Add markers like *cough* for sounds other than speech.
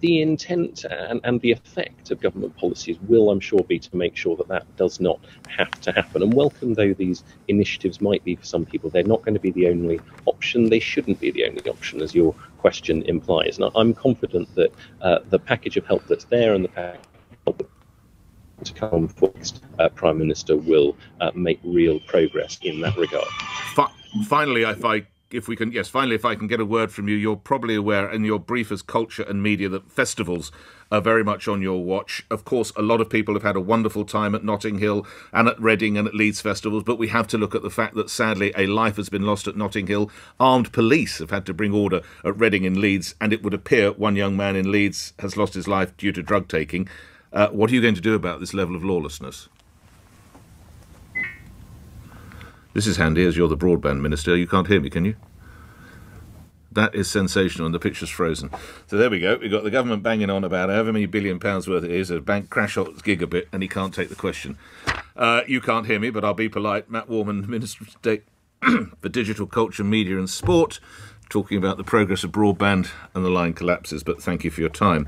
the intent and, and, the effect of government policies will, I'm sure, be to make sure that that does not have to happen. And welcome though these initiatives might be for some people, they're not going to be the only option. They shouldn't be the only option, as your question implies. And I'm confident that uh, the package of help that's there and the package to come next, uh, Prime Minister will uh, make real progress in that regard. Finally, if I if we can, yes, finally, if I can get a word from you, you're probably aware in your brief as culture and media that festivals are very much on your watch. Of course, a lot of people have had a wonderful time at Notting Hill and at Reading and at Leeds festivals, but we have to look at the fact that sadly a life has been lost at Notting Hill. Armed police have had to bring order at Reading and Leeds, and it would appear one young man in Leeds has lost his life due to drug taking. Uh, what are you going to do about this level of lawlessness? This is handy as you're the broadband minister. You can't hear me, can you? That is sensational, and the picture's frozen. So there we go. We've got the government banging on about however many billion pounds worth it is. A bank crash out gigabit, and he can't take the question. Uh, you can't hear me, but I'll be polite. Matt Warman, Minister of State *clears throat* for Digital Culture, Media and Sport, talking about the progress of broadband, and the line collapses. But thank you for your time.